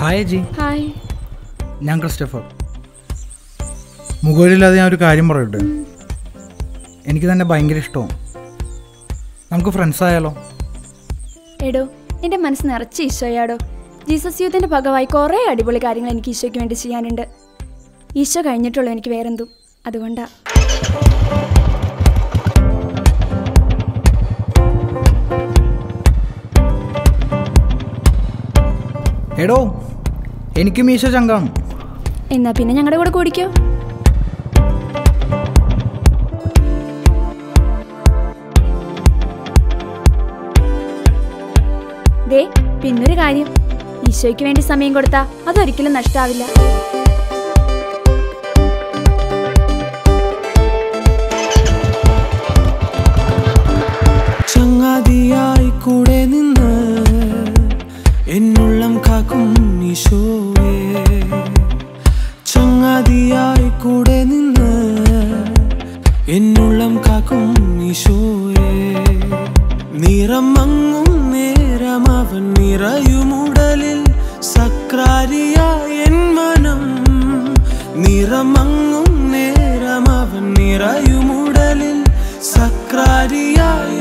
Hi ji hi ഞാൻ Christopher മുകളിലില്ലാതെ ഞാൻ ഒരു കാര്യം പറയട്ടെ? എനിക്ക് തന്നെ ഭയങ്കര ഇഷ്ടവും നമുക്ക് ഫ്രണ്ട്സ് ആയാലോ? എടോ എന്റെ മനസ്സ് നിറച്ച് ഈശോയാടോ. ജീസസ് യൂത്തിന്റെ ഭാഗമായി കുറേ അടിപൊളി കാര്യങ്ങൾ എനിക്ക് ഈശോയ്ക്ക് വേണ്ടി ചെയ്യാനുണ്ട്. ഈശോ കഴിഞ്ഞിട്ടുള്ളൂ എനിക്ക് വേറെന്തും. അതുകൊണ്ടാ. എടോ എനിക്ക് ഈശോ ചങ്കാണ് എന്നാ പിന്നെ ഞങ്ങളുടെ കൂടെ കൂടിക്കോ? ദേ പിന്നൊരു കാര്യം. ഈശോയ്ക്ക് വേണ്ടി സമയം കൊടുത്താ അതൊരിക്കലും നഷ്ടാവില്ല. എന്നുള്ളം കാക്കും ഈശോയെ. നിറം മങ്ങും നേരം അവൻ നിറയുമുടലിൽ സക്രാരിയ എൻ മനം. നിറം മങ്ങും നേരം അവൻ നിറയുമുടലിൽ സക്രാരിയായ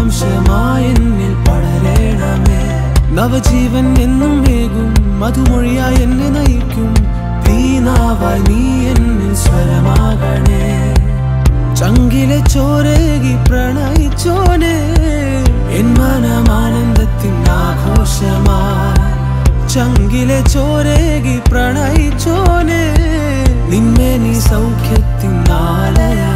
ജീവാംശമായ എന്നിൽ പടരേണമേ. നവജീവൻ എന്നും വേകും മധുമൊഴിയായി എന്നെ നയിക്കും. തീനാവായി നീ എന്നിൽ സ്വരമാകണേ. ചങ്കിലെ ചോരേകി പ്രണയിച്ചോനെ. എൻ മനമാനന്ദത്തിൻ ആഘോഷമായി ചങ്കിലെ ചോരേകി പ്രണയിച്ചോനെ. നിന്നെ നീ സൗഖ്യത്തിൻ ആലയമായി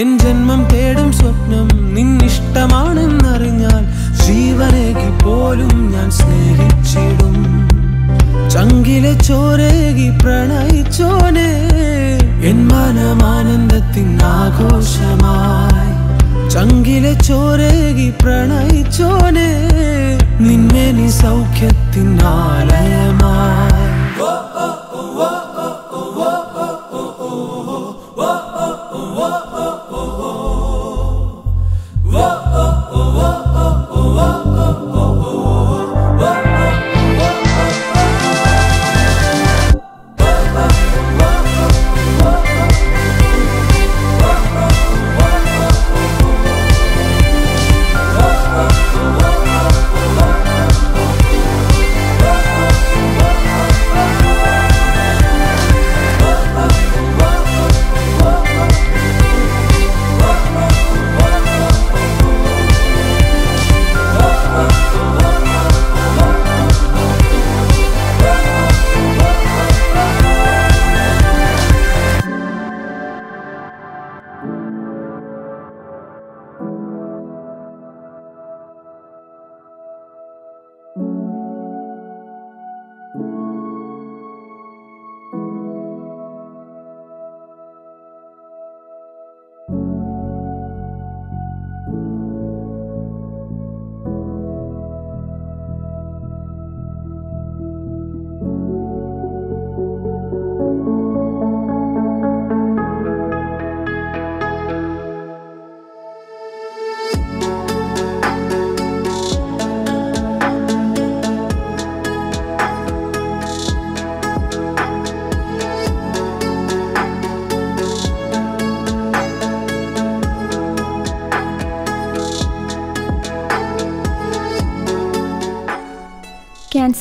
എൻ ജന്മം തേടും സ്വപ്നം നിന്നിഷ്ടമാണെന്നറിഞ്ഞാൽ ജീവനേകി പോലും ഞാൻ സ്നേഹിച്ചിടും. ചങ്കിലെ ചോരേകി പ്രണയിച്ചോനെ എൻ മനമാനന്ദത്തിൻ ആഘോഷമായി. ചങ്കിലെ ചോരേകി പ്രണയിച്ചോനെ നിന്നെ നീ സൗഖ്യത്തിൻ ആലയമായി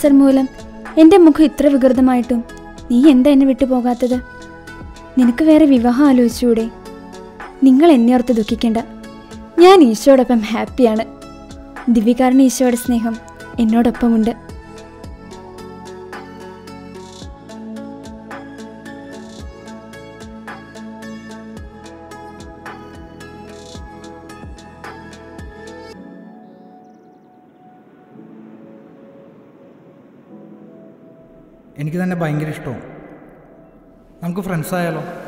ക്യാൻസർ മൂലം എന്റെ മുഖം ഇത്ര വികൃതമായിട്ടും നീ എന്താ എന്നെ വിട്ടു പോകാത്തത്? നിനക്ക് വേറെ വിവാഹം ആലോചിച്ചുകൂടെ? നിങ്ങൾ എന്നെ ഓർത്ത് ദുഃഖിക്കേണ്ട. ഞാൻ ഈശോടൊപ്പം ഹാപ്പിയാണ്. ദിവ്യകാരൻ ഈശോയുടെ സ്നേഹം എന്നോടൊപ്പമുണ്ട്. എനിക്ക് തന്നെ ഭയങ്കര ഇഷ്ടവും. നമുക്ക് ഫ്രണ്ട്സ് ആയാലോ?